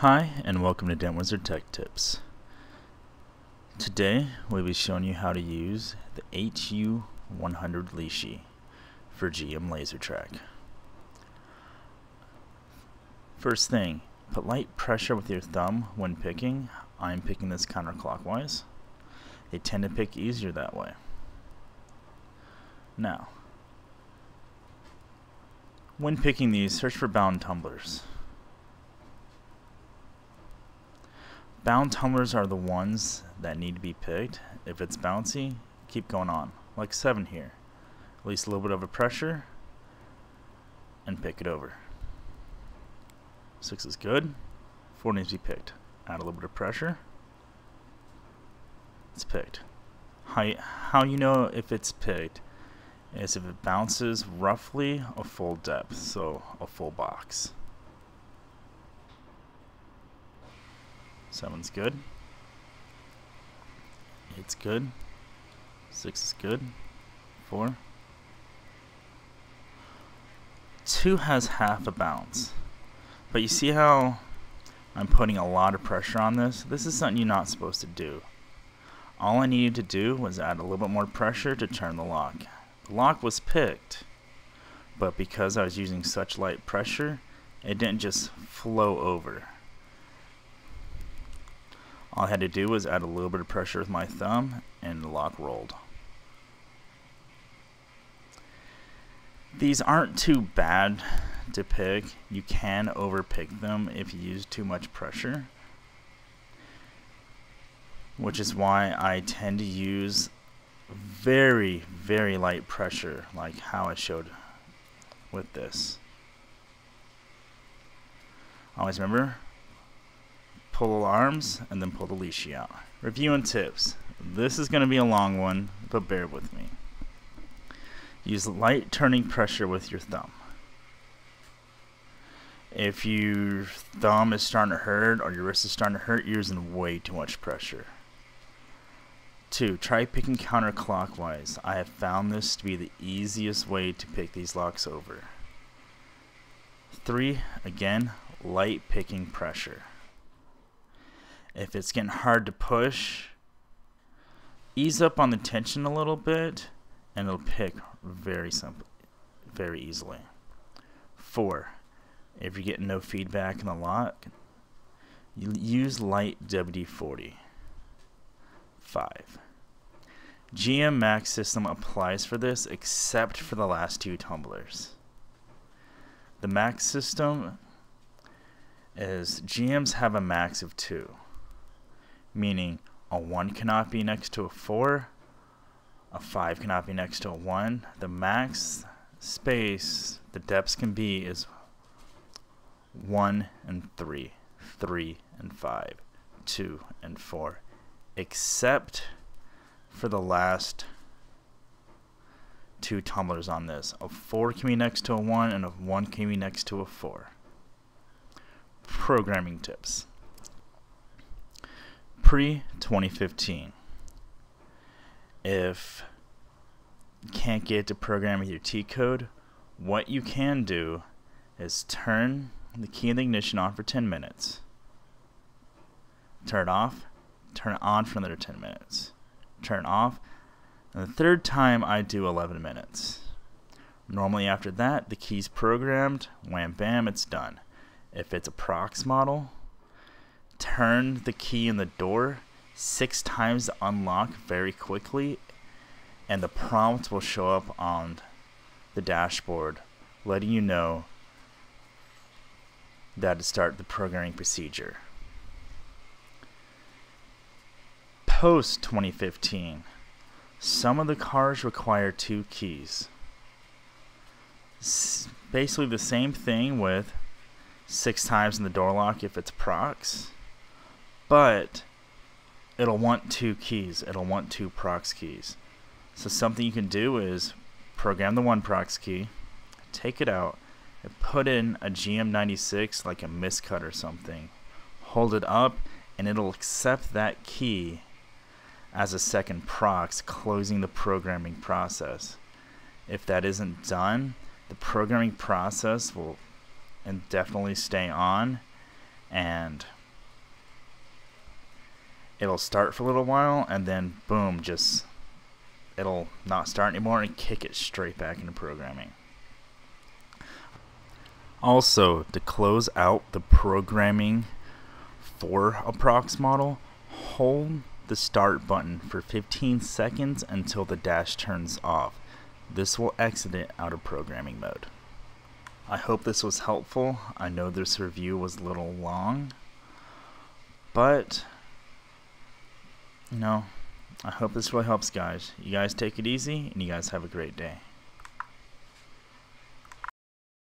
Hi and welcome to Dent Wizard Tech Tips. Today we'll be showing you how to use the HU100 Lishi for GM laser track. First thing, put light pressure with your thumb when picking. I'm picking this counterclockwise. They tend to pick easier that way. Now, when picking these, search for bound tumblers. Bound tumblers are the ones that need to be picked. If it's bouncy, keep going on. Like 7 here. Release a little bit of a pressure and pick it over. 6 is good. 4 needs to be picked. Add a little bit of pressure. It's picked. How you know if it's picked is if it bounces roughly a full depth, so a full box. Seven's good. Eight's good. Six is good. Four. Two has half a bounce. But you see how I'm putting a lot of pressure on this? This is something you're not supposed to do. All I needed to do was add a little bit more pressure to turn the lock. The lock was picked, but because I was using such light pressure, it didn't just flow over. All I had to do was add a little bit of pressure with my thumb and the lock rolled. These aren't too bad to pick. You can overpick them if you use too much pressure. Which is why I tend to use very, very light pressure like how I showed with this. Always remember, pull alarms, and then pull the Lishi out. Review and tips. This is going to be a long one, but bear with me. Use light turning pressure with your thumb. If your thumb is starting to hurt or your wrist is starting to hurt, you're using way too much pressure. 2. Try picking counterclockwise. I have found this to be the easiest way to pick these locks over. 3. Again, light picking pressure. If it's getting hard to push, ease up on the tension a little bit and it'll pick very simple, very easily. Four, if you're getting no feedback in the lock, you use light WD-40. Five, GM Max system applies for this except for the last two tumblers. The Max system is GMs have a max of two meaning a 1 cannot be next to a 4, a 5 cannot be next to a 1. The max space the depths can be is 1 and 3, 3 and 5, 2 and 4, except for the last two tumblers on this. A 4 can be next to a 1 and a 1 can be next to a 4. Programming tips pre-2015. If you can't get to program with your T code, what you can do is turn the key in the ignition on for 10 minutes. Turn it off, turn it on for another 10 minutes. Turn it off, and the third time I do 11 minutes. Normally after that, the key's programmed, wham bam, it's done. If it's a prox model, turn the key in the door six times to unlock very quickly and the prompt will show up on the dashboard letting you know that to start the programming procedure. Post 2015, some of the cars require two keys. S basically the same thing with six times in the door lock if it's prox but it'll want two keys. It'll want two prox keys. So something you can do is program the one prox key, take it out, and put in a GM96 like a miscut or something. Hold it up and it'll accept that key as a second prox, closing the programming process. If that isn't done, the programming process will indefinitely stay on and it'll start for a little while and then boom just it'll not start anymore and kick it straight back into programming. Also to close out the programming for a prox model hold the start button for 15 seconds until the dash turns off. This will exit it out of programming mode. I hope this was helpful. I know this review was a little long but know, I hope this really helps, guys. You guys take it easy, and you guys have a great day.